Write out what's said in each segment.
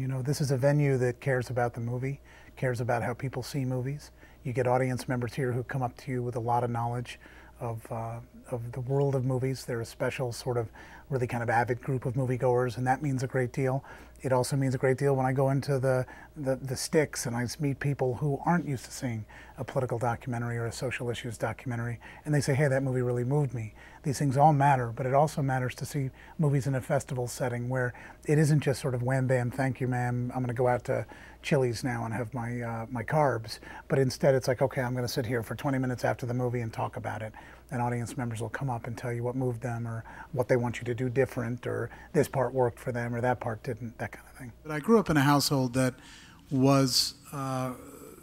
You know, this is a venue that cares about the movie, cares about how people see movies. You get audience members here who come up to you with a lot of knowledge of, uh, of the world of movies. They're a special sort of really kind of avid group of moviegoers, and that means a great deal. It also means a great deal when I go into the, the, the sticks and I meet people who aren't used to seeing a political documentary or a social issues documentary, and they say, hey, that movie really moved me. These things all matter, but it also matters to see movies in a festival setting where it isn't just sort of wham bam, thank you, ma'am, I'm going to go out to Chili's now and have my, uh, my carbs, but instead it's like, okay, I'm going to sit here for 20 minutes after the movie and talk about it. And audience members will come up and tell you what moved them or what they want you to do different or this part worked for them or that part didn't, that kind of thing. But I grew up in a household that was uh,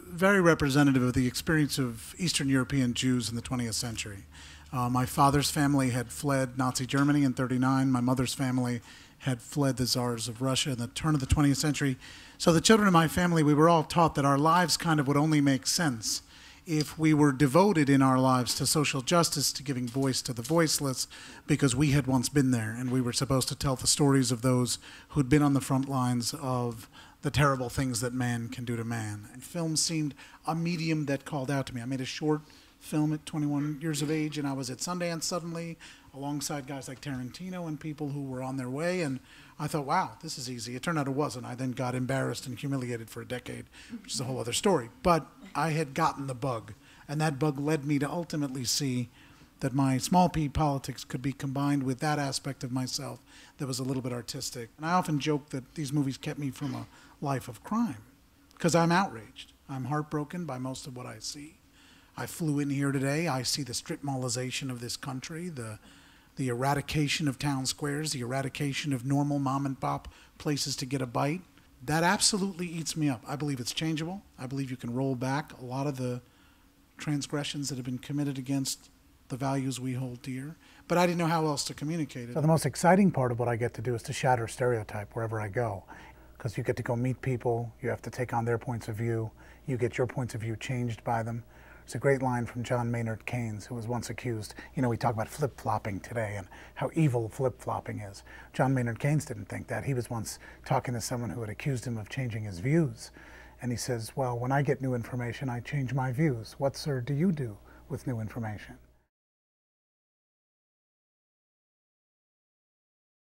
very representative of the experience of Eastern European Jews in the 20th century. Uh, my father's family had fled Nazi Germany in 39. My mother's family had fled the czars of Russia in the turn of the 20th century. So the children in my family, we were all taught that our lives kind of would only make sense if we were devoted in our lives to social justice, to giving voice to the voiceless, because we had once been there and we were supposed to tell the stories of those who'd been on the front lines of the terrible things that man can do to man. And film seemed a medium that called out to me. I made a short film at 21 years of age, and I was at Sundance suddenly alongside guys like Tarantino and people who were on their way. And I thought, wow, this is easy. It turned out it wasn't. I then got embarrassed and humiliated for a decade, which is a whole other story. But I had gotten the bug, and that bug led me to ultimately see that my small p politics could be combined with that aspect of myself that was a little bit artistic. And I often joke that these movies kept me from a life of crime because I'm outraged. I'm heartbroken by most of what I see. I flew in here today. I see the strip mallization of this country, the the eradication of town squares, the eradication of normal mom and pop places to get a bite. That absolutely eats me up. I believe it's changeable. I believe you can roll back a lot of the transgressions that have been committed against the values we hold dear. But I didn't know how else to communicate it. So the most exciting part of what I get to do is to shatter stereotype wherever I go. Because you get to go meet people, you have to take on their points of view, you get your points of view changed by them. It's a great line from John Maynard Keynes, who was once accused. You know, we talk about flip flopping today and how evil flip flopping is. John Maynard Keynes didn't think that. He was once talking to someone who had accused him of changing his views. And he says, Well, when I get new information, I change my views. What, sir, do you do with new information?